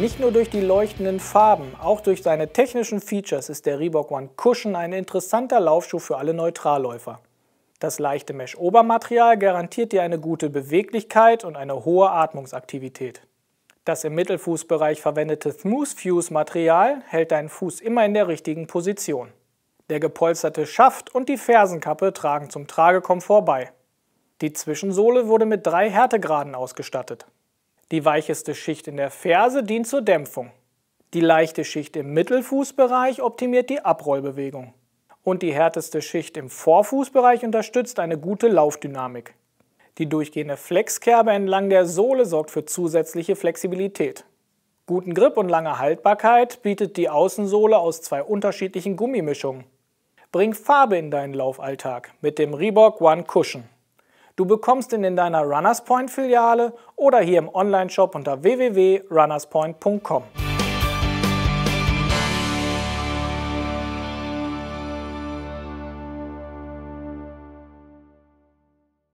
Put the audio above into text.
Nicht nur durch die leuchtenden Farben, auch durch seine technischen Features ist der Reebok One Cushion ein interessanter Laufschuh für alle Neutralläufer. Das leichte Mesh-Obermaterial garantiert dir eine gute Beweglichkeit und eine hohe Atmungsaktivität. Das im Mittelfußbereich verwendete Smooth Fuse Material hält deinen Fuß immer in der richtigen Position. Der gepolsterte Schaft und die Fersenkappe tragen zum Tragekomfort bei. Die Zwischensohle wurde mit drei Härtegraden ausgestattet. Die weicheste Schicht in der Ferse dient zur Dämpfung. Die leichte Schicht im Mittelfußbereich optimiert die Abrollbewegung. Und die härteste Schicht im Vorfußbereich unterstützt eine gute Laufdynamik. Die durchgehende Flexkerbe entlang der Sohle sorgt für zusätzliche Flexibilität. Guten Grip und lange Haltbarkeit bietet die Außensohle aus zwei unterschiedlichen Gummimischungen. Bring Farbe in deinen Laufalltag mit dem Reebok One Cushion. Du bekommst ihn in deiner Runners Point Filiale oder hier im Onlineshop unter www.runnerspoint.com.